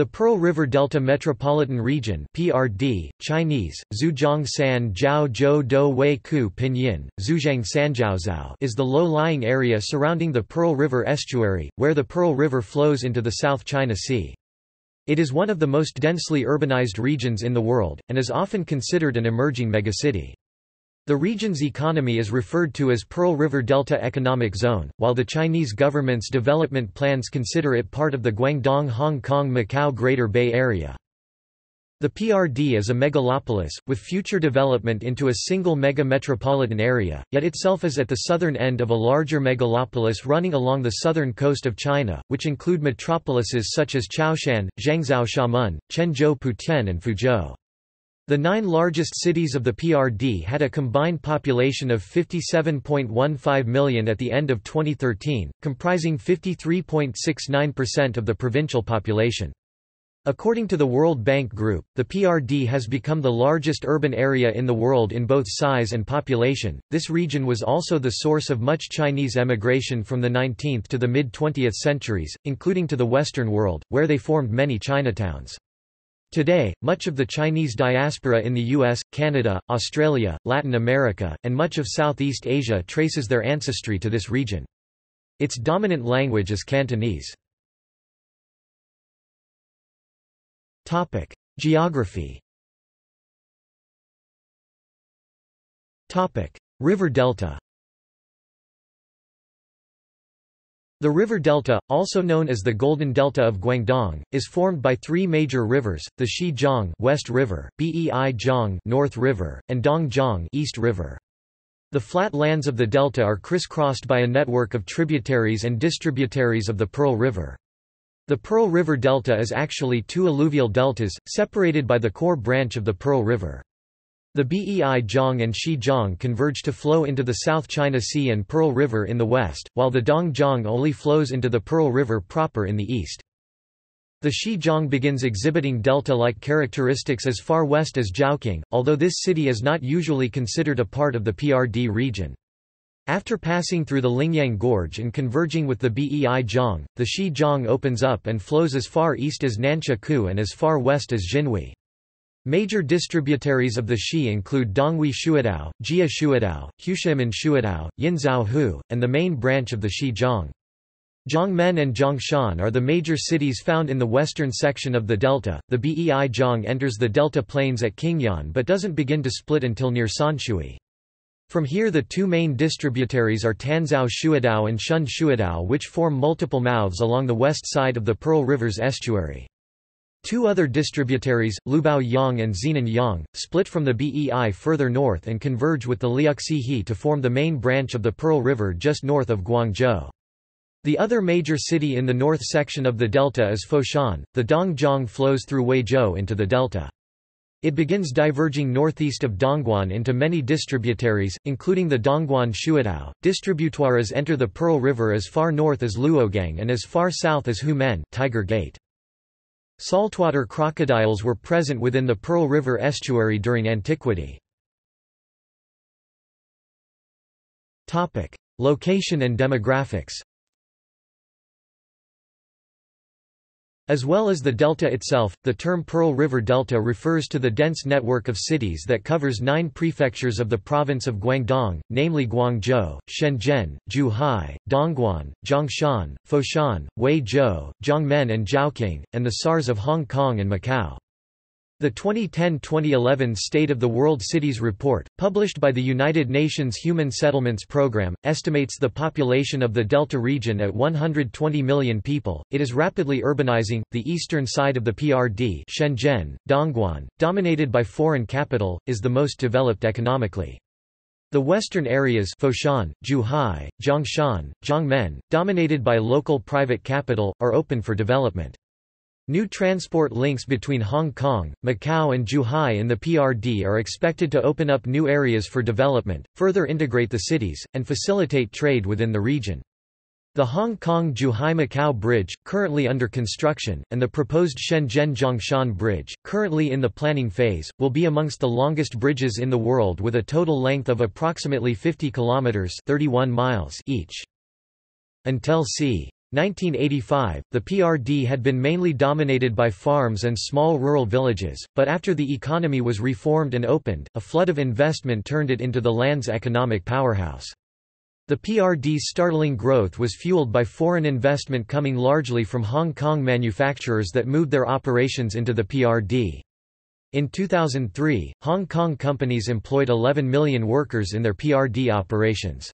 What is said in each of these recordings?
The Pearl River Delta Metropolitan Region PRD, Chinese, Zhujiang San Jiao Zhou Do Wei Ku Pinyin, Zhujiang is the low-lying area surrounding the Pearl River estuary, where the Pearl River flows into the South China Sea. It is one of the most densely urbanized regions in the world, and is often considered an emerging megacity. The region's economy is referred to as Pearl River Delta Economic Zone, while the Chinese government's development plans consider it part of the Guangdong-Hong Kong-Macau Greater Bay Area. The PRD is a megalopolis, with future development into a single mega-metropolitan area, yet itself is at the southern end of a larger megalopolis running along the southern coast of China, which include metropolises such as Chaoshan, Zhangzhou Xiamen, Quanzhou Putian and Fuzhou. The nine largest cities of the PRD had a combined population of 57.15 million at the end of 2013, comprising 53.69% of the provincial population. According to the World Bank Group, the PRD has become the largest urban area in the world in both size and population. This region was also the source of much Chinese emigration from the 19th to the mid 20th centuries, including to the Western world, where they formed many Chinatowns. Today, much of the Chinese diaspora in the US, Canada, Australia, Latin America, and much of Southeast Asia traces their ancestry to this region. Its dominant language is Cantonese. Geography River delta The river delta, also known as the Golden Delta of Guangdong, is formed by three major rivers: the Xi-jiang West River, Bei-jiang North River, and Dong-jiang East River. The flat lands of the delta are crisscrossed by a network of tributaries and distributaries of the Pearl River. The Pearl River Delta is actually two alluvial deltas, separated by the core branch of the Pearl River. The Bei-jiang and Xi-jiang converge to flow into the South China Sea and Pearl River in the west, while the Dong-jiang only flows into the Pearl River proper in the east. The Xi-jiang begins exhibiting delta-like characteristics as far west as Zhaoqing, although this city is not usually considered a part of the PRD region. After passing through the Lingyang Gorge and converging with the Bei-jiang, the Xi-jiang opens up and flows as far east as Nansha Ku and as far west as Xinhui. Major distributaries of the Xi include Donghui Shuidao, Jia Shuidao, Hushimen Shuidao, Yinzhou Hu, and the main branch of the Xi-jiang. Jiangmen and Zhongshan are the major cities found in the western section of the delta. The Bei-jiang enters the delta plains at Qingyuan but doesn't begin to split until near Sanshui. From here the two main distributaries are Tanzhou Shuidao and Shun Shuidao which form multiple mouths along the west side of the Pearl River's estuary. Two other distributaries, Lubao Yang and Xinan Yang, split from the Bei further north and converge with the Liuxihe to form the main branch of the Pearl River just north of Guangzhou. The other major city in the north section of the delta is Foshan. The Dongjiang flows through Huizhou into the delta. It begins diverging northeast of Dongguan into many distributaries, including the Dongguan Shuidao. Distributaries enter the Pearl River as far north as Luogang and as far south as Humen Tiger Gate. Saltwater crocodiles were present within the Pearl River estuary during antiquity. Location and demographics As well as the delta itself, the term Pearl River Delta refers to the dense network of cities that covers nine prefectures of the province of Guangdong, namely Guangzhou, Shenzhen, Zhuhai, Dongguan, Zhongshan, Foshan, Huizhou, Jiangmen and Zhaoqing, and the SARs of Hong Kong and Macau. The 2010-2011 State of the World Cities Report, published by the United Nations Human Settlements Programme, estimates the population of the Delta region at 120 million people. It is rapidly urbanizing. The eastern side of the PRD, Shenzhen, Dongguan, dominated by foreign capital, is the most developed economically. The western areas Foshan, Zhuhai, Zhongshan, Jiangmen, dominated by local private capital, are open for development. New transport links between Hong Kong, Macau and Zhuhai in the PRD are expected to open up new areas for development, further integrate the cities, and facilitate trade within the region. The Hong Kong-Zhuhai-Macau Bridge, currently under construction, and the proposed Shenzhen-Zhongshan Bridge, currently in the planning phase, will be amongst the longest bridges in the world with a total length of approximately 50 kilometers 31 miles each. Until c. 1985, the PRD had been mainly dominated by farms and small rural villages, but after the economy was reformed and opened, a flood of investment turned it into the land's economic powerhouse. The PRD's startling growth was fueled by foreign investment coming largely from Hong Kong manufacturers that moved their operations into the PRD. In 2003, Hong Kong companies employed 11 million workers in their PRD operations.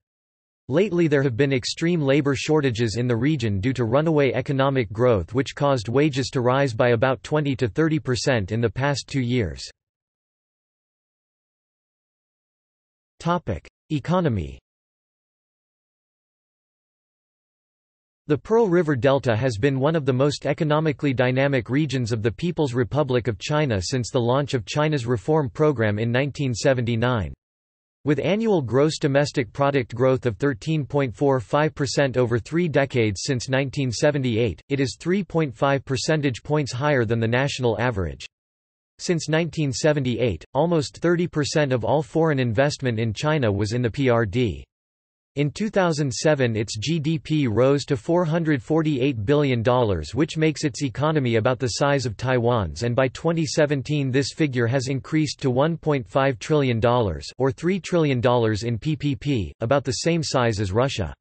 Lately there have been extreme labor shortages in the region due to runaway economic growth which caused wages to rise by about 20 to 30% in the past two years. Economy The Pearl River Delta has been one of the most economically dynamic regions of the People's Republic of China since the launch of China's reform program in 1979. With annual gross domestic product growth of 13.45% over three decades since 1978, it is 3.5 percentage points higher than the national average. Since 1978, almost 30% of all foreign investment in China was in the PRD. In 2007 its GDP rose to $448 billion which makes its economy about the size of Taiwan's and by 2017 this figure has increased to $1.5 trillion or $3 trillion in PPP, about the same size as Russia.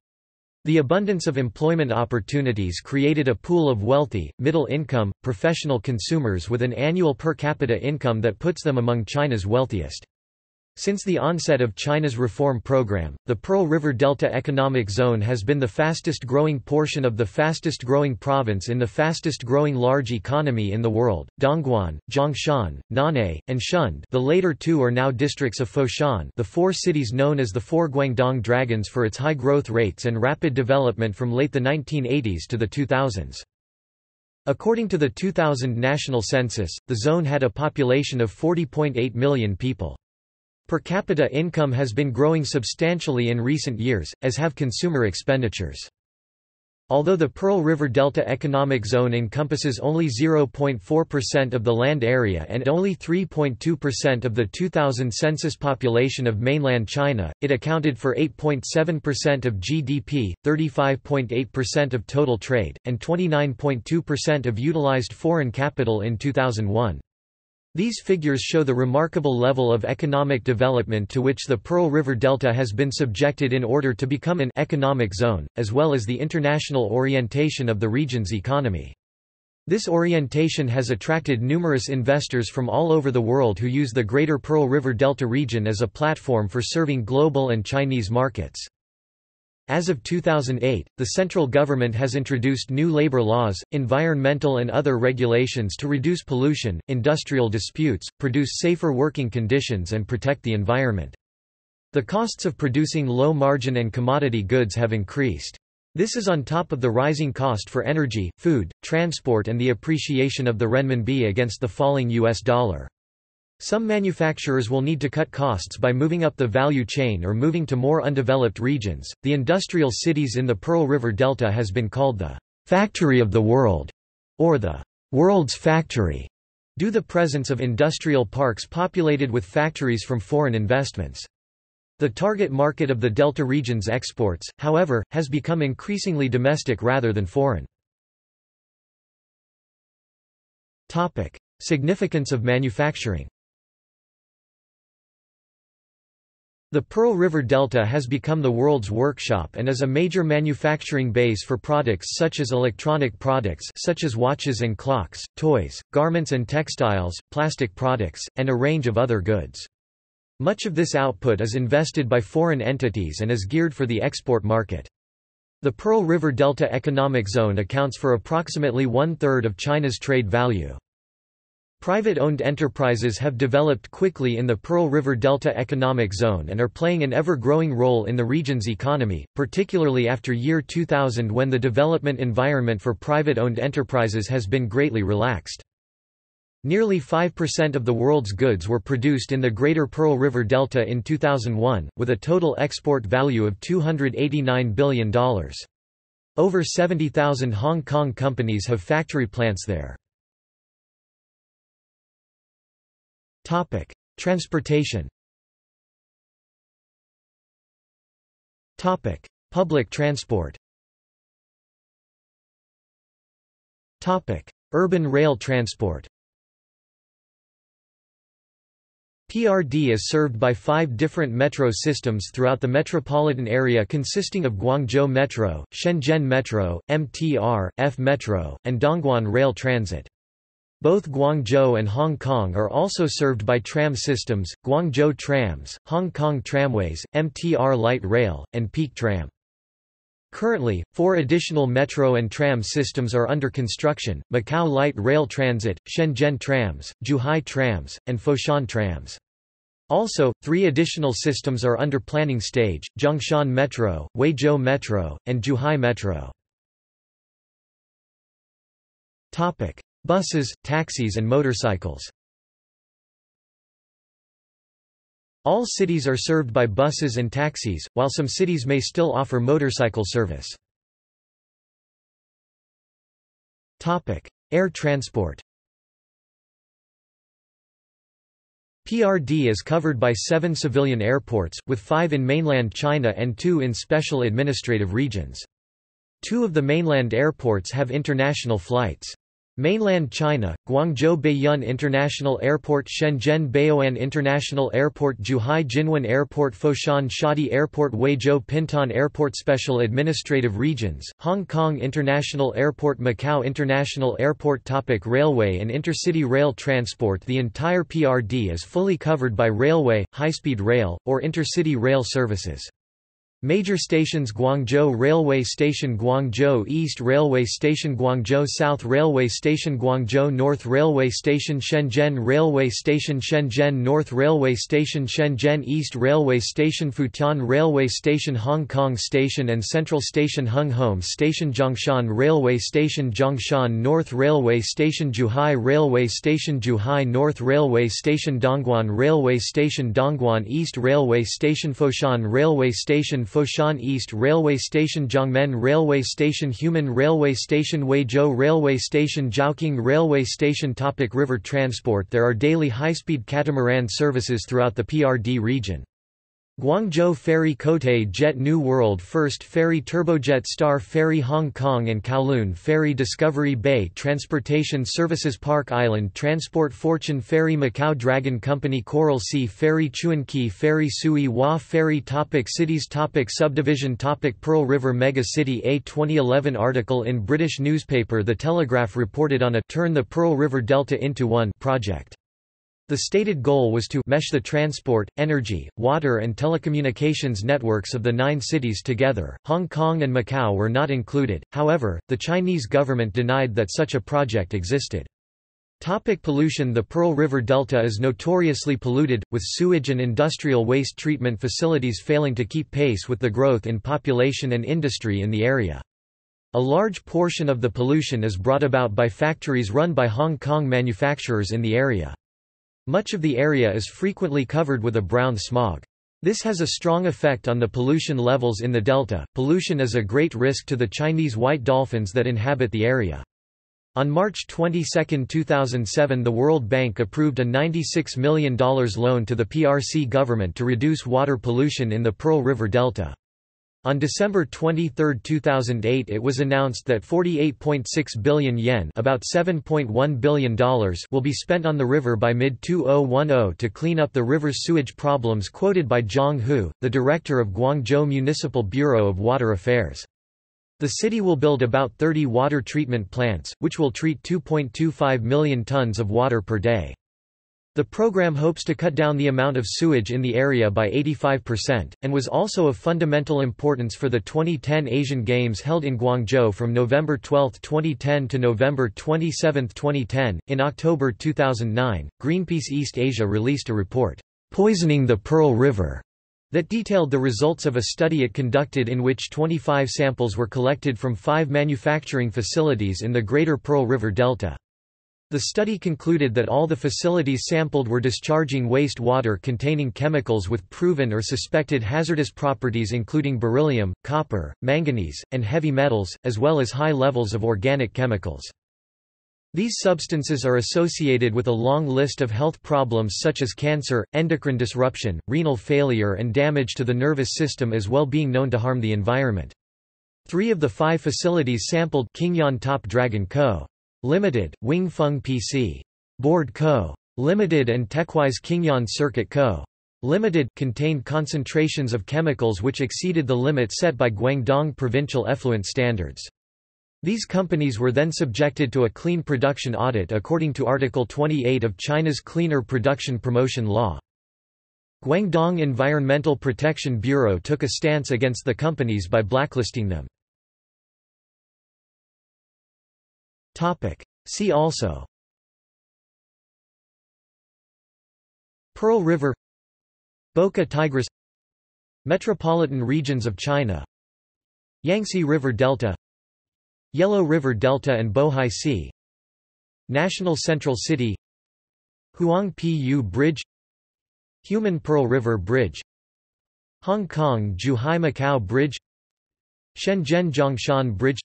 The abundance of employment opportunities created a pool of wealthy, middle-income, professional consumers with an annual per capita income that puts them among China's wealthiest. Since the onset of China's reform program, the Pearl River Delta Economic Zone has been the fastest growing portion of the fastest growing province in the fastest growing large economy in the world. Dongguan, Zhongshan, Nanhai, and Shunde the later two are now districts of Foshan the four cities known as the Four Guangdong Dragons for its high growth rates and rapid development from late the 1980s to the 2000s. According to the 2000 national census, the zone had a population of 40.8 million people. Per capita income has been growing substantially in recent years, as have consumer expenditures. Although the Pearl River Delta Economic Zone encompasses only 0.4% of the land area and only 3.2% of the 2000 census population of mainland China, it accounted for 8.7% of GDP, 35.8% of total trade, and 29.2% of utilized foreign capital in 2001. These figures show the remarkable level of economic development to which the Pearl River Delta has been subjected in order to become an economic zone, as well as the international orientation of the region's economy. This orientation has attracted numerous investors from all over the world who use the Greater Pearl River Delta region as a platform for serving global and Chinese markets. As of 2008, the central government has introduced new labor laws, environmental and other regulations to reduce pollution, industrial disputes, produce safer working conditions and protect the environment. The costs of producing low-margin and commodity goods have increased. This is on top of the rising cost for energy, food, transport and the appreciation of the renminbi against the falling US dollar. Some manufacturers will need to cut costs by moving up the value chain or moving to more undeveloped regions. The industrial cities in the Pearl River Delta has been called the factory of the world or the world's factory due to the presence of industrial parks populated with factories from foreign investments. The target market of the Delta region's exports, however, has become increasingly domestic rather than foreign. Topic: Significance of manufacturing. The Pearl River Delta has become the world's workshop and is a major manufacturing base for products such as electronic products such as watches and clocks, toys, garments and textiles, plastic products, and a range of other goods. Much of this output is invested by foreign entities and is geared for the export market. The Pearl River Delta Economic Zone accounts for approximately one-third of China's trade value. Private-owned enterprises have developed quickly in the Pearl River Delta Economic Zone and are playing an ever-growing role in the region's economy, particularly after year 2000 when the development environment for private-owned enterprises has been greatly relaxed. Nearly 5% of the world's goods were produced in the Greater Pearl River Delta in 2001, with a total export value of $289 billion. Over 70,000 Hong Kong companies have factory plants there. Topic: Transportation. Topic: Public transport. Topic: Urban rail transport PRD is served by five different metro systems throughout the metropolitan area consisting of Guangzhou Metro, Shenzhen Metro, MTR, F Metro, and Dongguan Rail Transit. Both Guangzhou and Hong Kong are also served by tram systems, Guangzhou Trams, Hong Kong Tramways, MTR Light Rail, and Peak Tram. Currently, four additional metro and tram systems are under construction, Macau Light Rail Transit, Shenzhen Trams, Zhuhai Trams, and Foshan Trams. Also, three additional systems are under planning stage, Zhongshan Metro, Huizhou Metro, and Zhuhai Metro. Buses, taxis and motorcycles All cities are served by buses and taxis, while some cities may still offer motorcycle service. Air transport PRD is covered by seven civilian airports, with five in mainland China and two in special administrative regions. Two of the mainland airports have international flights. Mainland China, Guangzhou Baiyun International Airport Shenzhen Baoan International Airport Zhuhai Jinwan Airport Foshan Shadi Airport Huizhou Pingtan Airport Special Administrative Regions, Hong Kong International Airport Macau International Airport Topic Railway and intercity rail transport The entire PRD is fully covered by railway, high-speed rail, or intercity rail services. Major stations Guangzhou Railway Station Guangzhou East Railway Station Guangzhou South Railway Station Guangzhou North Railway Station Shenzhen Railway Station Shenzhen North Railway Station Shenzhen East Railway Station Futian Railway Station Hong Kong Station and Central Station Hung Hom Station Zhongshan Railway Station Zhongshan North Railway Station Zhuhai Railway Station Zhuhai North Railway Station Dongguan Railway Station Dongguan East Railway Station Foshan Railway Station Foshan East Railway Station Jiangmen Railway Station Humen Railway Station Huizhou Railway Station Zhaoqing Railway Station Topic River transport There are daily high-speed catamaran services throughout the PRD region. Guangzhou Ferry Cotai Jet New World First Ferry Turbojet Star Ferry Hong Kong and Kowloon Ferry Discovery Bay Transportation Services Park Island Transport Fortune Ferry Macau Dragon Company Coral Sea Ferry Chuanqi Ferry Sui Hua Ferry Topic Cities Topic Subdivision Topic Pearl River Mega City A 2011 article in British newspaper The Telegraph reported on a Turn the Pearl River Delta into One project. The stated goal was to mesh the transport, energy, water and telecommunications networks of the nine cities together. Hong Kong and Macau were not included, however, the Chinese government denied that such a project existed. Topic pollution The Pearl River Delta is notoriously polluted, with sewage and industrial waste treatment facilities failing to keep pace with the growth in population and industry in the area. A large portion of the pollution is brought about by factories run by Hong Kong manufacturers in the area. Much of the area is frequently covered with a brown smog. This has a strong effect on the pollution levels in the delta. Pollution is a great risk to the Chinese white dolphins that inhabit the area. On March 22, 2007 the World Bank approved a $96 million loan to the PRC government to reduce water pollution in the Pearl River Delta. On December 23, 2008 it was announced that 48.6 billion yen about $7.1 billion will be spent on the river by mid-2010 to clean up the river's sewage problems quoted by Zhang Hu, the director of Guangzhou Municipal Bureau of Water Affairs. The city will build about 30 water treatment plants, which will treat 2.25 million tons of water per day. The program hopes to cut down the amount of sewage in the area by 85%, and was also of fundamental importance for the 2010 Asian Games held in Guangzhou from November 12, 2010 to November 27, 2010. In October 2009, Greenpeace East Asia released a report, Poisoning the Pearl River, that detailed the results of a study it conducted in which 25 samples were collected from five manufacturing facilities in the Greater Pearl River Delta. The study concluded that all the facilities sampled were discharging waste water containing chemicals with proven or suspected hazardous properties including beryllium, copper, manganese, and heavy metals, as well as high levels of organic chemicals. These substances are associated with a long list of health problems such as cancer, endocrine disruption, renal failure and damage to the nervous system as well being known to harm the environment. Three of the five facilities sampled Qingyuan Top Dragon Co. Limited, Wing Feng PC. Board Co. Limited and Techwise Qingyuan Circuit Co. Limited contained concentrations of chemicals which exceeded the limit set by Guangdong provincial effluent standards. These companies were then subjected to a clean production audit according to Article 28 of China's Cleaner Production Promotion Law. Guangdong Environmental Protection Bureau took a stance against the companies by blacklisting them. See also. Pearl River Boca Tigris Metropolitan regions of China Yangtze River Delta Yellow River Delta and Bohai Sea National Central City Huang Pu Bridge Humen Pearl River Bridge Hong Kong Zhuhai Macau Bridge Shenzhen Zhongshan Bridge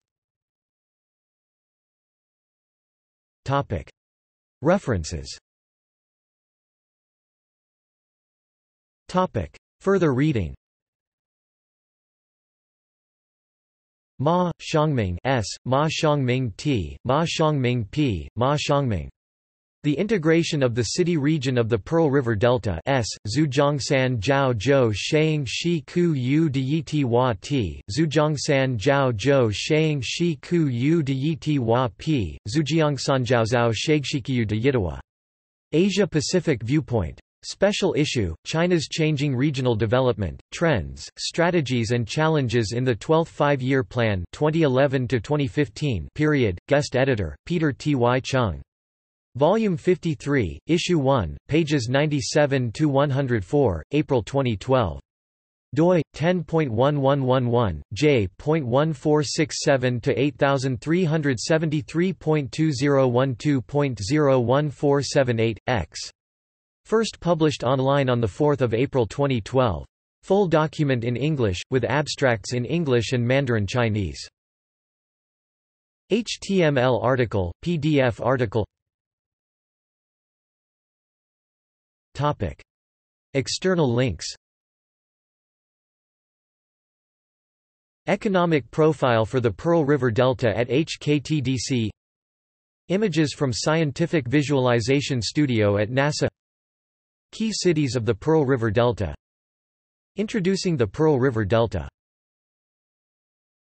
References Further reading Ma, Xiangming S., Ma Xiangming T., Ma Xiangming P., Ma Xiangming. The integration of the city region of the Pearl River Delta S. Zhujiangsan Jiao Zhou Sheing Shi Ku Yu De Yi Hua T. Zhujiangsan Jiao Zhou Sheing Shi Ku Yu De Yi Hua P. Zhujiangsan Jiao Zhao Sheigxikiyu De Yidahua. Asia Pacific Viewpoint. Special issue, China's Changing Regional Development, Trends, Strategies and Challenges in the 12th Five-Year Plan 2011 period, guest editor, Peter T. Y. Chung. Volume 53, Issue 1, pages 97–104, April 2012 doi 10.1111 j.1467 to 8373.2012.01478 x First published online on 4 April 2012. Full document in English, with abstracts in English and Mandarin Chinese. HTML article, PDF article Topic. External links Economic profile for the Pearl River Delta at HKTDC Images from Scientific Visualization Studio at NASA Key cities of the Pearl River Delta Introducing the Pearl River Delta